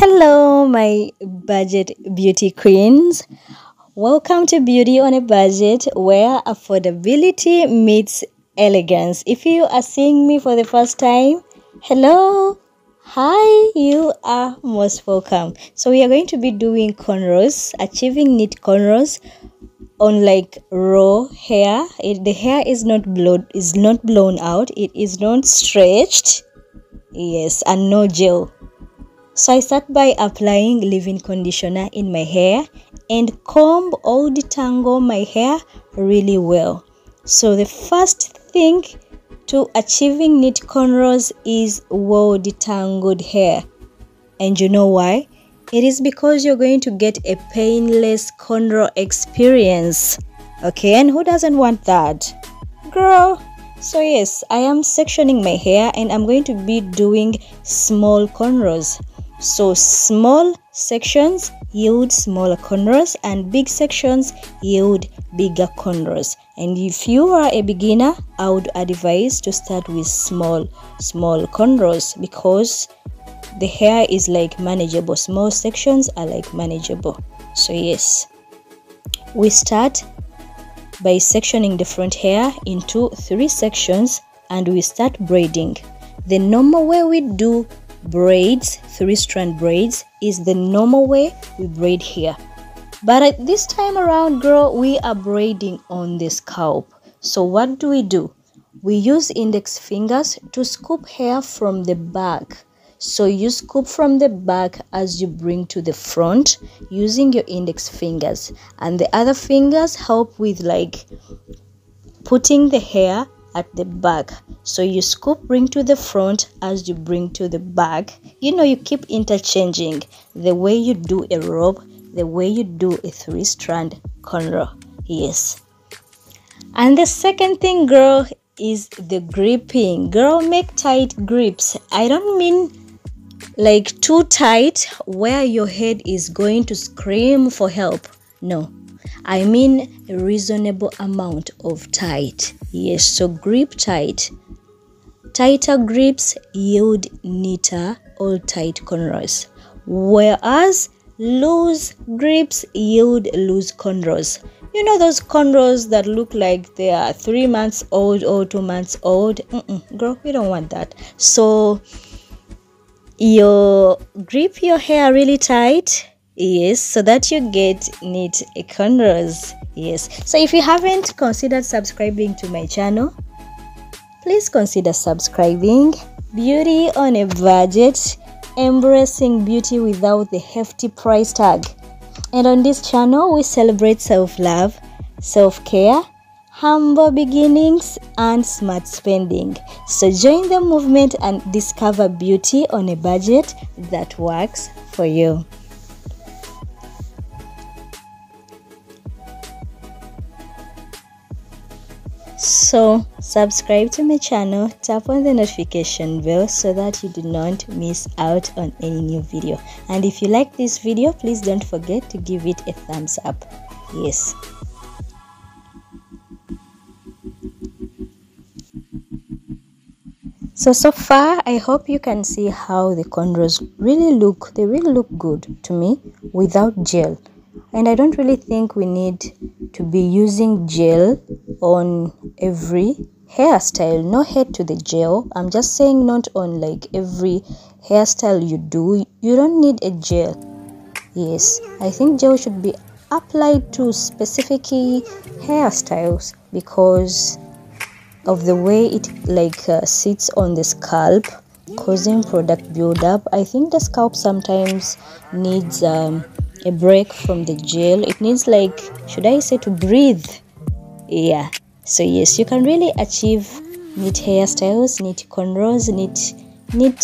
Hello, my budget beauty queens. Welcome to Beauty on a Budget, where affordability meets elegance. If you are seeing me for the first time, hello, hi, you are most welcome. So, we are going to be doing cornrows, achieving neat cornrows on like raw hair. It, the hair is not blown, is not blown out. It is not stretched. Yes, and no gel so I start by applying leave-in conditioner in my hair and comb or detangle my hair really well. So the first thing to achieving neat cornrows is well detangled hair. And you know why? It is because you're going to get a painless cornrow experience. Okay, and who doesn't want that? Girl, so yes, I am sectioning my hair and I'm going to be doing small cornrows. So small sections yield smaller cornrows and big sections yield bigger cornrows. And if you are a beginner, I would advise to start with small, small cornrows because the hair is like manageable. Small sections are like manageable. So yes, we start by sectioning the front hair into three sections and we start braiding. The normal way we do braids, three strand braids, is the normal way we braid here. But at this time around, girl, we are braiding on the scalp. So what do we do? We use index fingers to scoop hair from the back. So you scoop from the back as you bring to the front using your index fingers. And the other fingers help with like putting the hair at the back. So you scoop bring to the front as you bring to the back. You know, you keep interchanging the way you do a rope the way you do a three strand cornrow. Yes. And the second thing, girl, is the gripping. Girl, make tight grips. I don't mean like too tight where your head is going to scream for help. No, I mean a reasonable amount of tight. Yes, so grip tight. Tighter grips yield neater or tight cornrows, whereas loose grips yield loose cornrows. You know those cornrows that look like they are three months old or two months old? Mm-mm, girl, we don't want that. So you grip your hair really tight yes so that you get neat cornrows yes. So if you haven't considered subscribing to my channel please consider subscribing. Beauty on a budget embracing beauty without the hefty price tag. And on this channel we celebrate self-love self-care humble beginnings and smart spending. So join the movement and discover beauty on a budget that works for you So, subscribe to my channel, tap on the notification bell so that you do not miss out on any new video. And if you like this video, please don't forget to give it a thumbs up. Yes. So, so far, I hope you can see how the cornrows really look. They really look good to me without gel. And I don't really think we need to be using gel on every hairstyle. No head to the gel. I'm just saying not on like every hairstyle you do. You don't need a gel. Yes. I think gel should be applied to specific hairstyles because of the way it like uh, sits on the scalp causing product buildup. I think the scalp sometimes needs um, a break from the gel. It needs like should i say to breathe? Yeah so yes you can really achieve neat hairstyles neat cornrows neat neat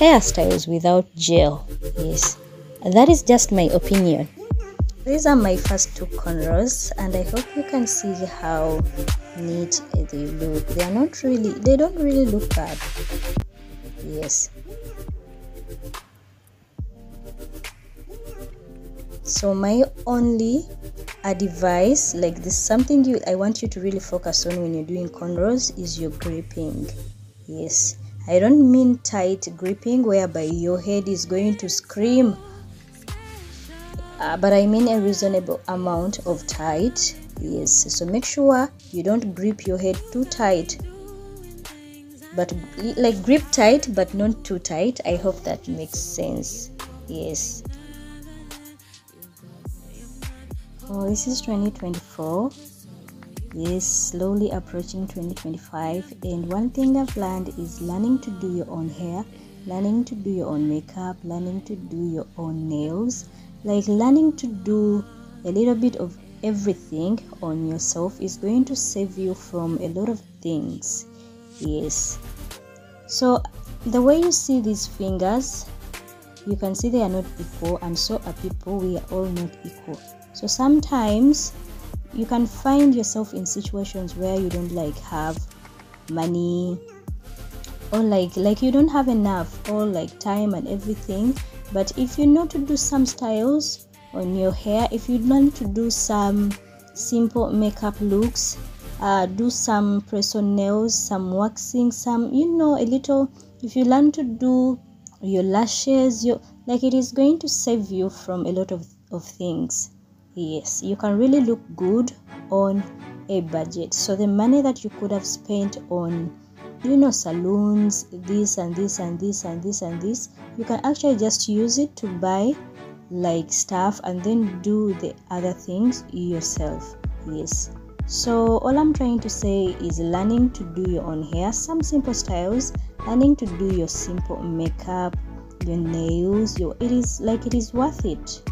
hairstyles without gel yes. And that is just my opinion. These are my first two cornrows and i hope you can see how neat they look. They are not really they don't really look bad. Yes. So my only advice like this something you i want you to really focus on when you're doing cornrows is your gripping yes I don't mean tight gripping whereby your head is going to scream, uh, but I mean a reasonable amount of tight. Yes, so make sure you don't grip your head too tight, but like grip tight, but not too tight. I hope that makes sense. Yes. Oh, this is 2024 yes slowly approaching 2025 and one thing i've learned is learning to do your own hair learning to do your own makeup learning to do your own nails. Like learning to do a little bit of everything on yourself is going to save you from a lot of things. Yes. So the way you see these fingers you can see they are not equal. And so are people we are all not equal so sometimes you can find yourself in situations where you don't like have money or like like you don't have enough or like time and everything. But if you know to do some styles on your hair if you learn to do some simple makeup looks uh, do some press on nails some waxing some you know a little if you learn to do your lashes your like it is going to save you from a lot of, of things yes you can really look good on a budget. So the money that you could have spent on you know salons this and this and this and this and this you can actually just use it to buy like stuff and then do the other things yourself. Yes. So all i'm trying to say is learning to do your own hair some simple styles learning to do your simple makeup your nails your it is like it is worth it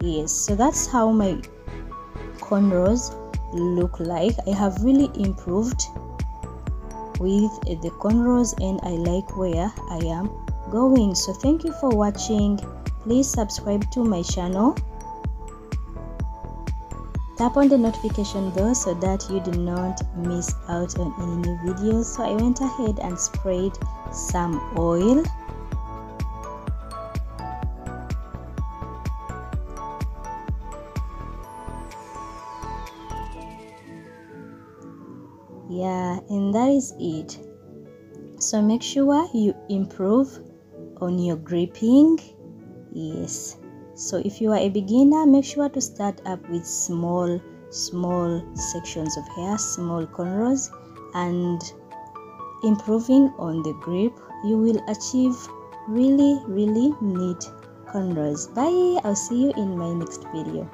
yes so that's how my cornrows look like. I have really improved with the cornrows and i like where i am going. So thank you for watching. Please subscribe to my channel. Tap on the notification bell so that you do not miss out on any new videos. So i went ahead and sprayed some oil yeah and that is it. So make sure you improve on your gripping. Yes. So if you are a beginner make sure to start up with small small sections of hair small cornrows and improving on the grip you will achieve really really neat cornrows. Bye. I'll see you in my next video